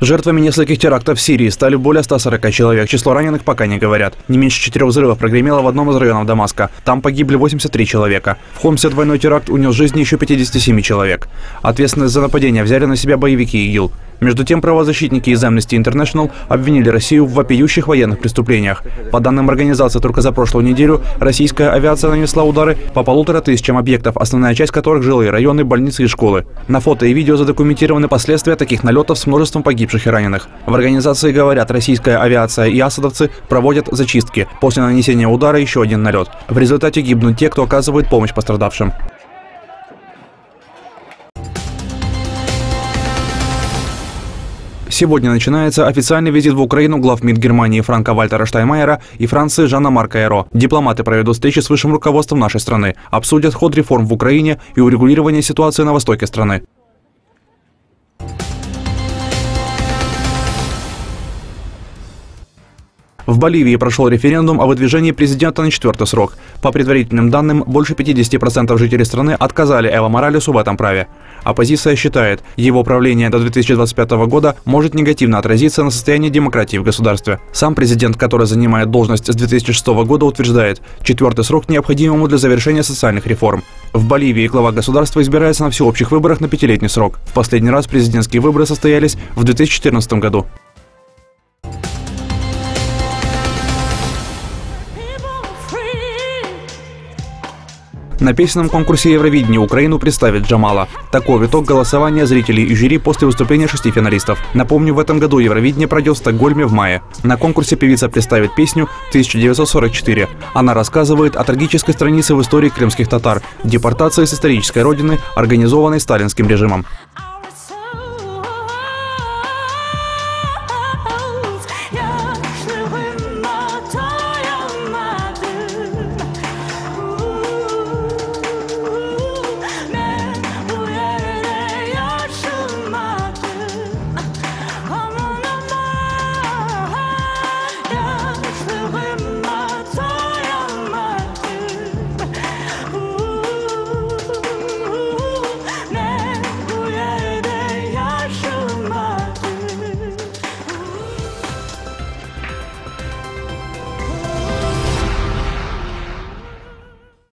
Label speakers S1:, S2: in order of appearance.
S1: Жертвами нескольких терактов в Сирии стали более 140 человек. Число раненых пока не говорят. Не меньше четырех взрывов прогремело в одном из районов Дамаска. Там погибли 83 человека. В Хомсе двойной теракт унес жизни еще 57 человек. Ответственность за нападение взяли на себя боевики ИГИЛ. Между тем, правозащитники из Amnesty International обвинили Россию в вопиющих военных преступлениях. По данным организации, только за прошлую неделю российская авиация нанесла удары по полутора тысячам объектов, основная часть которых – жилые районы, больницы и школы. На фото и видео задокументированы последствия таких налетов с множеством погибших и раненых. В организации говорят, российская авиация и асадовцы проводят зачистки. После нанесения удара еще один налет. В результате гибнут те, кто оказывает помощь пострадавшим. Сегодня начинается официальный визит в Украину глав МИД Германии Франка Вальтера Штайнмайера и Франции Жанна Марка Эро. Дипломаты проведут встречи с высшим руководством нашей страны, обсудят ход реформ в Украине и урегулирование ситуации на востоке страны. В Боливии прошел референдум о выдвижении президента на четвертый срок. По предварительным данным, больше 50% жителей страны отказали Эво Моралесу в этом праве. Оппозиция считает, его правление до 2025 года может негативно отразиться на состоянии демократии в государстве. Сам президент, который занимает должность с 2006 года, утверждает, четвертый срок необходим ему для завершения социальных реформ. В Боливии глава государства избирается на всеобщих выборах на пятилетний срок. В последний раз президентские выборы состоялись в 2014 году. На песенном конкурсе Евровидения Украину представит Джамала. Такой итог голосования зрителей и жюри после выступления шести финалистов. Напомню, в этом году Евровидение пройдет в Стокгольме в мае. На конкурсе певица представит песню «1944». Она рассказывает о трагической странице в истории крымских татар – депортации с исторической родины, организованной сталинским режимом.